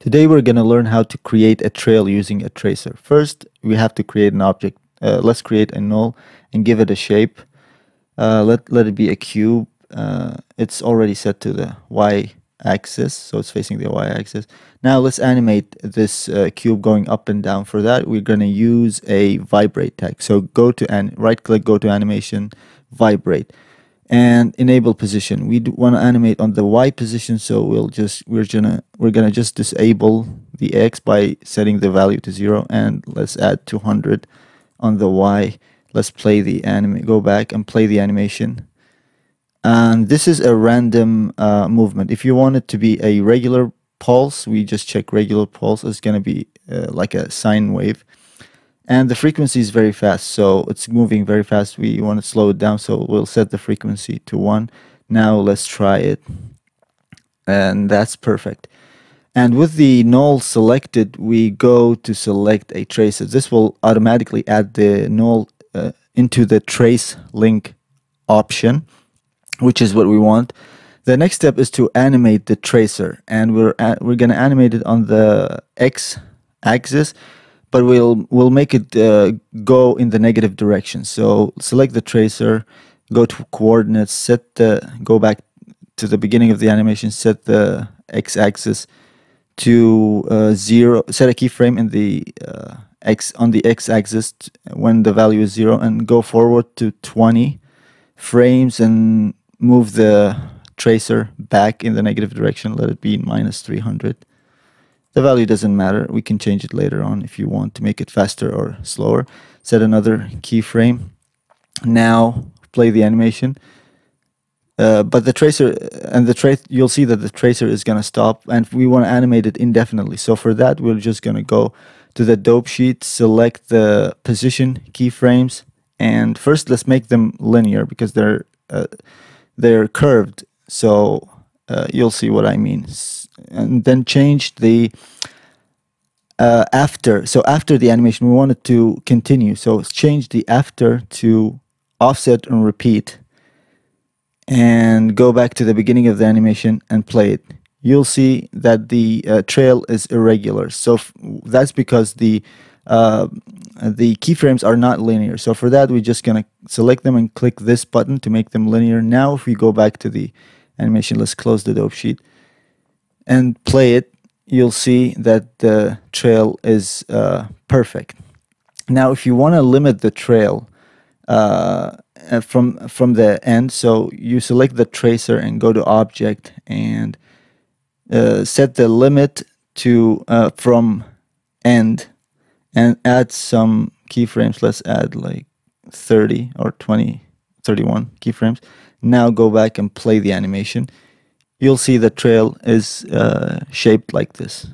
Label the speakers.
Speaker 1: Today we're going to learn how to create a trail using a tracer. First, we have to create an object. Uh, let's create a null and give it a shape. Uh, let, let it be a cube. Uh, it's already set to the y-axis, so it's facing the y-axis. Now let's animate this uh, cube going up and down. For that, we're going to use a vibrate tag. So go to and right click, go to animation, vibrate and enable position. We want to animate on the y position so we'll just we're gonna we're gonna just disable the x by setting the value to zero and let's add 200 on the y. Let's play the anime go back and play the animation. And this is a random uh, movement. If you want it to be a regular pulse we just check regular pulse. It's gonna be uh, like a sine wave and the frequency is very fast so it's moving very fast. We want to slow it down so we'll set the frequency to 1 now let's try it. And that's perfect. And with the null selected we go to select a tracer. This will automatically add the null uh, into the trace link option which is what we want. The next step is to animate the tracer and we're we're going to animate it on the x axis but we'll we'll make it uh, go in the negative direction. So select the tracer, go to coordinates, set the go back to the beginning of the animation, set the x-axis to uh, zero, set a keyframe in the uh, x on the x-axis when the value is zero, and go forward to 20 frames and move the tracer back in the negative direction. Let it be minus 300. The value doesn't matter. We can change it later on if you want to make it faster or slower. Set another keyframe. Now play the animation. Uh, but the tracer and the trace you'll see that the tracer is going to stop and we want to animate it indefinitely so for that we're just going to go to the dope sheet select the position keyframes and first let's make them linear because they're uh, they're curved so uh, you'll see what I mean and then change the uh, after. So after the animation, we want it to continue. So change the after to offset and repeat and go back to the beginning of the animation and play it. You'll see that the uh, trail is irregular. So that's because the uh, the keyframes are not linear. So for that, we're just going to select them and click this button to make them linear. Now, if we go back to the animation, let's close the dope sheet and play it, you'll see that the trail is uh, perfect. Now, if you want to limit the trail uh, uh, from from the end, so you select the tracer and go to Object and uh, set the limit to uh, from end and add some keyframes. Let's add like 30 or 20, 31 keyframes. Now go back and play the animation you'll see the trail is uh, shaped like this.